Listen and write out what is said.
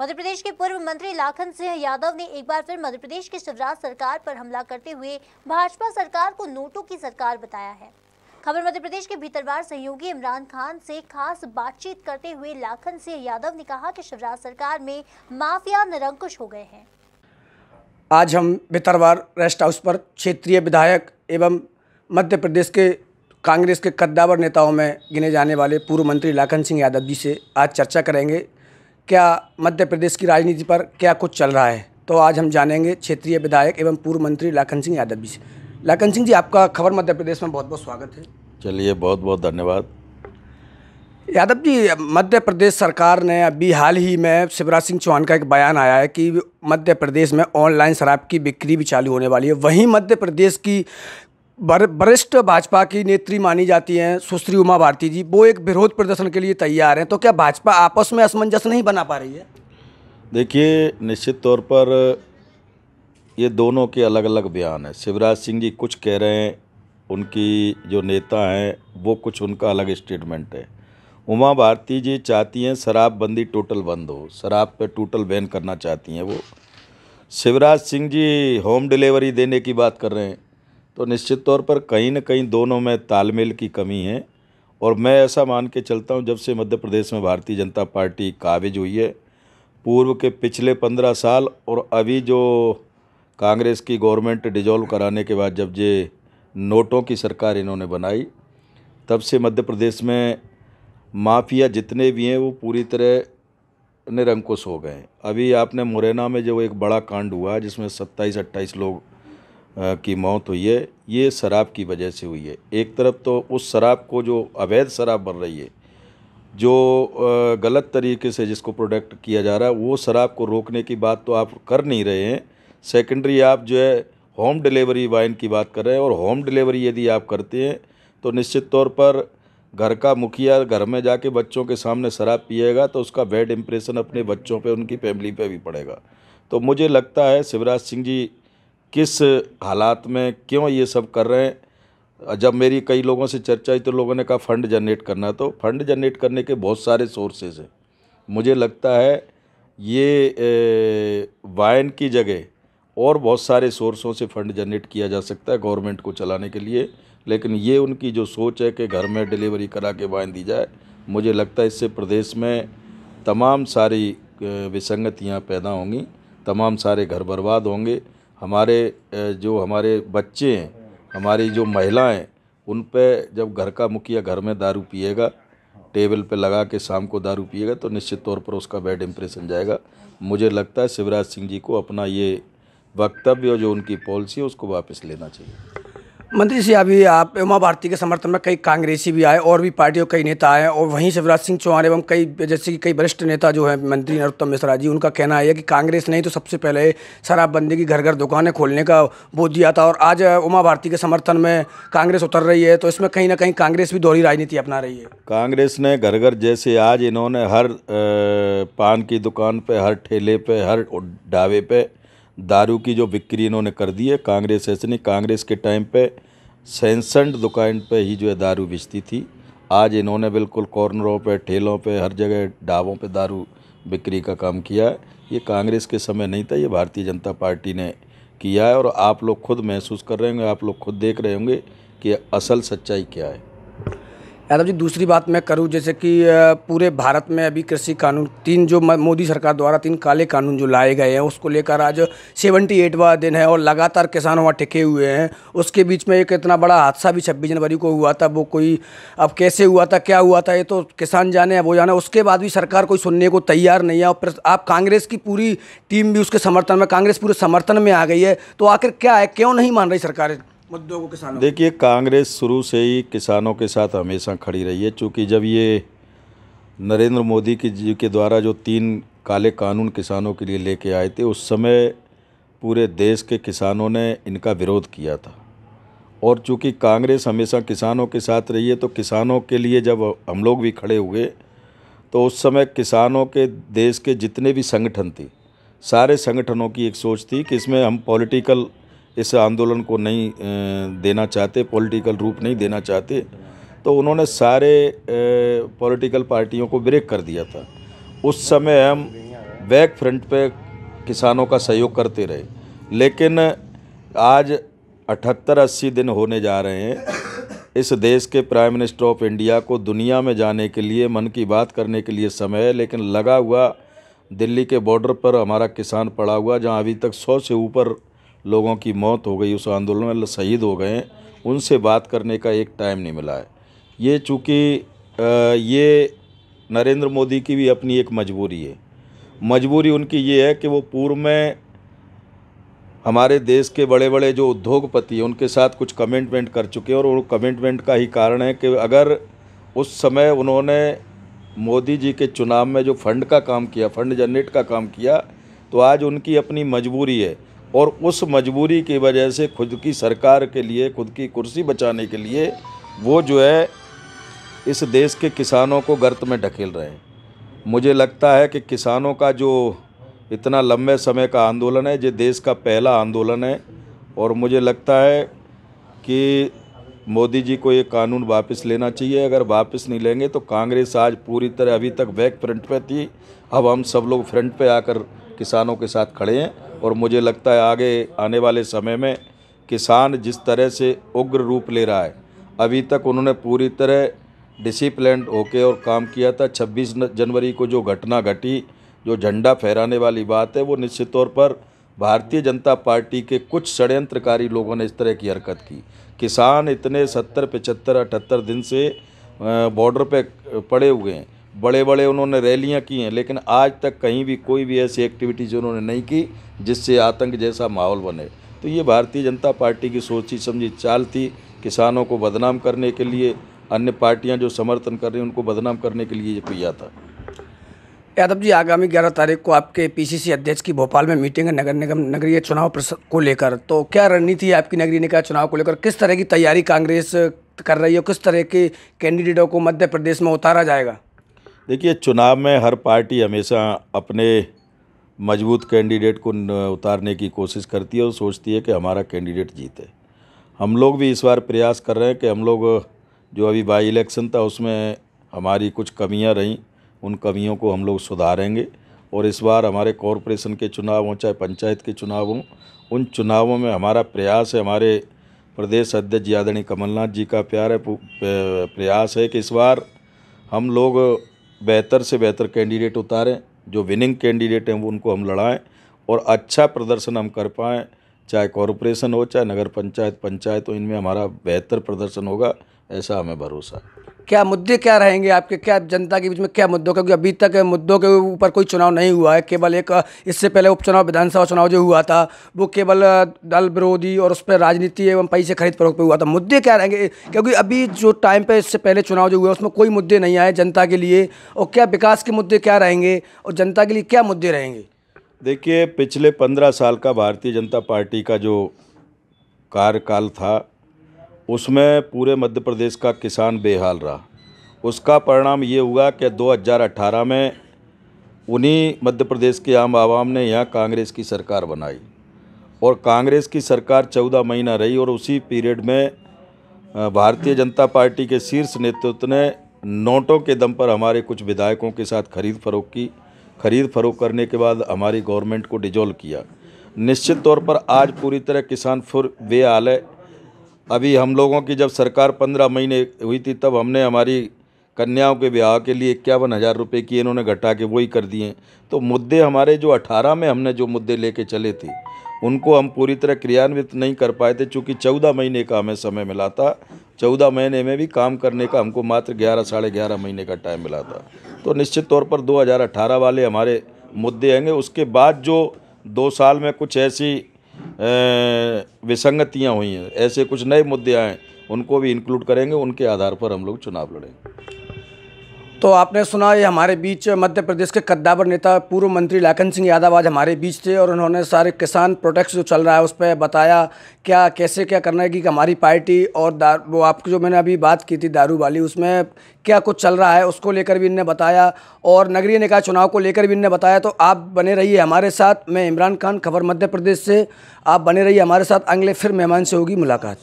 मध्य प्रदेश के पूर्व मंत्री लाखन सिंह यादव ने एक बार फिर मध्य प्रदेश की शिवराज सरकार पर हमला करते हुए भाजपा सरकार को नोटों की सरकार बताया है। खबर मध्य प्रदेश के भीतरवार सहयोगी इमरान खान से खास बातचीत करते हुए लाखन सिंह यादव ने कहा कि शिवराज सरकार में माफिया निरंकुश हो गए हैं। आज हम भितरवार रेस्ट हाउस पर क्षेत्रीय विधायक एवं मध्य प्रदेश के कांग्रेस के कद्दावर नेताओं में गिने जाने वाले पूर्व मंत्री लाखन सिंह यादव जी से आज चर्चा करेंगे। क्या मध्य प्रदेश की राजनीति पर क्या कुछ चल रहा है? तो आज हम जानेंगे क्षेत्रीय विधायक एवं पूर्व मंत्री लाखन सिंह यादव जी से। लाखन सिंह जी आपका खबर मध्य प्रदेश में बहुत बहुत स्वागत है। चलिए बहुत बहुत धन्यवाद। यादव जी मध्य प्रदेश सरकार ने अभी हाल ही में शिवराज सिंह चौहान का एक बयान आया है कि मध्य प्रदेश में ऑनलाइन शराब की बिक्री भी चालू होने वाली है। वहीं मध्य प्रदेश की वरिष्ठ भाजपा की नेत्री मानी जाती हैं सुश्री उमा भारती जी। वो एक विरोध प्रदर्शन के लिए तैयार हैं तो क्या भाजपा आपस में असमंजस नहीं बना पा रही है? देखिए, निश्चित तौर पर ये दोनों के अलग अलग बयान हैं। शिवराज सिंह जी कुछ कह रहे हैं, उनकी जो नेता हैं, वो कुछ उनका अलग स्टेटमेंट है। उमा भारती जी चाहती हैं शराबबंदी टोटल बंद हो, शराब पे टोटल बैन करना चाहती हैं वो। शिवराज सिंह जी होम डिलीवरी देने की बात कर रहे हैं। तो निश्चित तौर पर कहीं ना कहीं दोनों में तालमेल की कमी है। और मैं ऐसा मान के चलता हूँ, जब से मध्य प्रदेश में भारतीय जनता पार्टी काबिज हुई है, पूर्व के पिछले पंद्रह साल और अभी जो कांग्रेस की गवर्नमेंट डिजॉल्व कराने के बाद जब ये नोटों की सरकार इन्होंने बनाई, तब से मध्य प्रदेश में माफिया जितने भी हैं, वो पूरी तरह निरंकुश हो गए अभी आपने मुरैना में जो एक बड़ा कांड हुआ, जिसमें सत्ताईस अट्ठाईस लोग की मौत हुई है, ये शराब की वजह से हुई है। एक तरफ़ तो उस शराब को जो अवैध शराब बन रही है, जो गलत तरीके से जिसको प्रोडक्ट किया जा रहा है, वो शराब को रोकने की बात तो आप कर नहीं रहे हैं। सेकेंडरी आप जो है, होम डिलीवरी वाइन की बात कर रहे हैं और होम डिलीवरी यदि आप करते हैं तो निश्चित तौर पर घर का मुखिया घर में जाके बच्चों के सामने शराब पिएगा तो उसका बैड इम्प्रेशन अपने बच्चों पे, उनकी फैमिली पे भी पड़ेगा। तो मुझे लगता है, शिवराज सिंह जी किस हालात में क्यों ये सब कर रहे हैं? जब मेरी कई लोगों से चर्चा हुई तो लोगों ने कहा, फ़ंड जनरेट करना तो फंड जनरेट करने के बहुत सारे सोर्सेज हैं। मुझे लगता है ये वाइन की जगह और बहुत सारे सोर्सों से फ़ंड जनरेट किया जा सकता है गवर्नमेंट को चलाने के लिए। लेकिन ये उनकी जो सोच है कि घर में डिलीवरी करा के वाइन दी जाए, मुझे लगता है इससे प्रदेश में तमाम सारी विसंगतियाँ पैदा होंगी, तमाम सारे घर बर्बाद होंगे। हमारे जो हमारे बच्चे हैं, हमारी जो महिलाएँ, उन पर जब घर का मुखिया घर में दारू पिएगा, टेबल पे लगा के शाम को दारू पिएगा तो निश्चित तौर पर उसका बैड इम्प्रेशन जाएगा। मुझे लगता है शिवराज सिंह जी को अपना ये वक्तव्य जो उनकी पॉलिसी है, उसको वापस लेना चाहिए। मंत्री जी, अभी आप उमा भारती के समर्थन में कई कांग्रेसी भी आए, और भी पार्टियों के कई नेता आए, और वहीं शिवराज सिंह चौहान एवं कई जैसे कि कई वरिष्ठ नेता जो हैं, मंत्री नरोत्तम मिश्रा जी, उनका कहना है कि कांग्रेस नहीं तो सबसे पहले शराबबंदी की घर घर दुकानें खोलने का बोध दिया था, और आज उमा भारती के समर्थन में कांग्रेस उतर रही है तो इसमें कहीं ना कहीं कांग्रेस भी दोहरी राजनीति अपना रही है। कांग्रेस ने घर घर जैसे आज इन्होंने हर पान की दुकान पर हर ठेले पर हर ढाबे पर दारू की जो बिक्री इन्होंने कर दी है, कांग्रेस ऐसे नहीं, कांग्रेस के टाइम पे सेंसनड दुकान पे ही जो है दारू बेचती थी। आज इन्होंने बिल्कुल कॉर्नरों पे, ठेलों पे, हर जगह ढाबों पे दारू बिक्री का काम किया है। ये कांग्रेस के समय नहीं था, ये भारतीय जनता पार्टी ने किया है और आप लोग खुद महसूस कर रहे होंगे, आप लोग खुद देख रहे होंगे कि असल सच्चाई क्या है। यादव जी, दूसरी बात मैं करूँ, जैसे कि पूरे भारत में अभी कृषि कानून, तीन जो मोदी सरकार द्वारा तीन काले कानून जो लाए गए हैं, उसको लेकर आज सेवेंटी एटवा दिन है और लगातार किसान वहाँ टिके हुए हैं। उसके बीच में एक इतना बड़ा हादसा भी छब्बीस जनवरी को हुआ था, वो कोई, अब कैसे हुआ था, क्या हुआ था, ये तो किसान जाने, वो जाने, उसके बाद भी सरकार कोई सुनने को तैयार नहीं है और आप कांग्रेस की पूरी टीम भी उसके समर्थन में, कांग्रेस पूरे समर्थन में आ गई है तो आखिर क्या है, क्यों नहीं मान रही सरकार? मुद्दों को किसानों देखिए, कांग्रेस शुरू से ही किसानों के साथ हमेशा खड़ी रही है, चूँकि जब ये नरेंद्र मोदी की जी के द्वारा जो तीन काले कानून किसानों के लिए लेके आए थे, उस समय पूरे देश के किसानों ने इनका विरोध किया था। और चूँकि कांग्रेस हमेशा किसानों के साथ रही है तो किसानों के लिए जब हम लोग भी खड़े हुए तो उस समय किसानों के देश के जितने भी संगठन थे, सारे संगठनों की एक सोच थी कि इसमें हम पॉलिटिकल इस आंदोलन को नहीं देना चाहते, पॉलिटिकल रूप नहीं देना चाहते तो उन्होंने सारे पॉलिटिकल पार्टियों को ब्रेक कर दिया था। उस समय हम बैक फ्रंट पे किसानों का सहयोग करते रहे, लेकिन आज अठहत्तर अस्सी दिन होने जा रहे हैं। इस देश के प्राइम मिनिस्टर ऑफ़ इंडिया को दुनिया में जाने के लिए, मन की बात करने के लिए समय है, लेकिन लगा हुआ दिल्ली के बॉर्डर पर हमारा किसान पड़ा हुआ, जहाँ अभी तक सौ से ऊपर लोगों की मौत हो गई, उस आंदोलन में शहीद हो गए, उनसे बात करने का एक टाइम नहीं मिला है। ये चूँकि ये नरेंद्र मोदी की भी अपनी एक मजबूरी है। मजबूरी उनकी ये है कि वो पूर्व में हमारे देश के बड़े बड़े जो उद्योगपति हैं, उनके साथ कुछ कमिटमेंट कर चुके हैं और वो कमिटमेंट का ही कारण है कि अगर उस समय उन्होंने मोदी जी के चुनाव में जो फंड का काम किया फंड जनरेट का काम किया तो आज उनकी अपनी मजबूरी है। और उस मजबूरी की वजह से खुद की सरकार के लिए, खुद की कुर्सी बचाने के लिए वो जो है इस देश के किसानों को गर्त में ढकेल रहे हैं। मुझे लगता है कि किसानों का जो इतना लंबे समय का आंदोलन है, ये देश का पहला आंदोलन है और मुझे लगता है कि मोदी जी को ये कानून वापस लेना चाहिए। अगर वापस नहीं लेंगे तो कांग्रेस आज पूरी तरह अभी तक बैक फ्रंट पे थी। अब हम सब लोग फ्रंट पे आकर किसानों के साथ खड़े हैं। और मुझे लगता है आगे आने वाले समय में किसान जिस तरह से उग्र रूप ले रहा है, अभी तक उन्होंने पूरी तरह डिसिप्लिन होके और काम किया था। 26 जनवरी को जो घटना घटी, जो झंडा फहराने वाली बात है, वो निश्चित तौर पर भारतीय जनता पार्टी के कुछ षड्यंत्रकारी लोगों ने इस तरह की हरकत की। किसान इतने सत्तर, पचहत्तर, अठहत्तर दिन से बॉर्डर पे पड़े हुए हैं। बड़े बड़े उन्होंने रैलियाँ की हैं, लेकिन आज तक कहीं भी कोई भी ऐसी एक्टिविटीज़ उन्होंने नहीं की, जिससे आतंक जैसा माहौल बने। तो ये भारतीय जनता पार्टी की सोची समझी चाल थी किसानों को बदनाम करने के लिए, अन्य पार्टियाँ जो समर्थन कर रही हैं, उनको बदनाम करने के लिए ये किया था। यादव जी, आगामी 11 तारीख को आपके पीसीसी अध्यक्ष की भोपाल में मीटिंग है, नगर निगम, नगरीय चुनाव को लेकर। तो क्या रणनीति है आपकी नगरीय निकाय चुनाव को लेकर? किस तरह की तैयारी कांग्रेस कर रही है? किस तरह के कैंडिडेटों को मध्य प्रदेश में उतारा जाएगा? देखिए, चुनाव में हर पार्टी हमेशा अपने मज़बूत कैंडिडेट को उतारने की कोशिश करती है और सोचती है कि हमारा कैंडिडेट जीते। हम लोग भी इस बार प्रयास कर रहे हैं कि हम लोग जो अभी बाई इलेक्शन था, उसमें हमारी कुछ कमियाँ रहीं, उन कमियों को हम लोग सुधारेंगे और इस बार हमारे कॉरपोरेशन के चुनाव हों, चाहे पंचायत के चुनाव हों, उन चुनावों में हमारा प्रयास है, हमारे प्रदेश अध्यक्ष आदरणीय कमलनाथ जी का प्यार है प्रयास है कि इस बार हम लोग बेहतर से बेहतर कैंडिडेट उतारें, जो विनिंग कैंडिडेट हैं वो उनको हम लड़ाएँ और अच्छा प्रदर्शन हम कर पाएँ, चाहे कॉरपोरेशन हो, चाहे नगर पंचायत पंचायत हो, इनमें हमारा बेहतर प्रदर्शन होगा। ऐसा हमें भरोसा है। क्या मुद्दे क्या रहेंगे? आपके क्या जनता के बीच में क्या मुद्दों क्योंकि अभी तक मुद्दों के ऊपर कोई चुनाव नहीं हुआ है। केवल एक इससे पहले उपचुनाव विधानसभा चुनाव जो हुआ था वो केवल दल विरोधी और उस पर राजनीति एवं पैसे खरीद फरोख पर हुआ था। मुद्दे क्या रहेंगे? क्योंकि अभी जो टाइम पे इससे पहले चुनाव जो हुआ उसमें कोई मुद्दे नहीं आए जनता के लिए। और क्या विकास के मुद्दे क्या रहेंगे? और जनता के लिए क्या मुद्दे रहेंगे? देखिए पिछले पंद्रह साल का भारतीय जनता पार्टी का जो कार्यकाल था उसमें पूरे मध्य प्रदेश का किसान बेहाल रहा। उसका परिणाम ये हुआ कि 2018 में उन्हीं मध्य प्रदेश के आम आवाम ने यहाँ कांग्रेस की सरकार बनाई और कांग्रेस की सरकार चौदह महीना रही और उसी पीरियड में भारतीय जनता पार्टी के शीर्ष नेतृत्व ने नोटों के दम पर हमारे कुछ विधायकों के साथ खरीद फरोख की। खरीद फरोख करने के बाद हमारी गवर्नमेंट को डिजोल्व किया। निश्चित तौर पर आज पूरी तरह किसान फुर बेहाल है। अभी हम लोगों की जब सरकार पंद्रह महीने हुई थी, तब हमने हमारी कन्याओं के ब्याह के लिए इक्यावन हज़ार रुपये की इन्होंने घटा के वही कर दिए। तो मुद्दे हमारे जो अठारह में हमने जो मुद्दे लेके चले थे, उनको हम पूरी तरह क्रियान्वित नहीं कर पाए थे, चूँकि चौदह महीने का हमें समय मिला था। चौदह महीने में भी काम करने का हमको मात्र ग्यारह, साढ़े ग्यारह महीने का टाइम मिला था। तो निश्चित तौर पर दो हज़ार अठारह वाले हमारे मुद्दे आएँगे। उसके बाद जो दो साल में कुछ ऐसी विसंगतियाँ हुई हैं। ऐसे कुछ नए मुद्दे आए, उनको भी इंक्लूड करेंगे, उनके आधार पर हम लोग चुनाव लड़ेंगे। तो आपने सुना, ये हमारे बीच मध्य प्रदेश के कद्दावर नेता पूर्व मंत्री लाखन सिंह यादव आज हमारे बीच थे और उन्होंने सारे किसान प्रोटेक्ट जो चल रहा है उस पर बताया क्या, कैसे, क्या करना है कि हमारी पार्टी और दार वो आपकी जो मैंने अभी बात की थी दारू वाली, उसमें क्या कुछ चल रहा है, उसको लेकर भी इनने बताया और नगरीय निकाय चुनाव को लेकर भी इनने बताया। तो आप बने रहिए हमारे साथ। मैं इमरान खान, खबर मध्य प्रदेश से। आप बने रहिए हमारे साथ। अगले फिर मेहमान से होगी मुलाकात।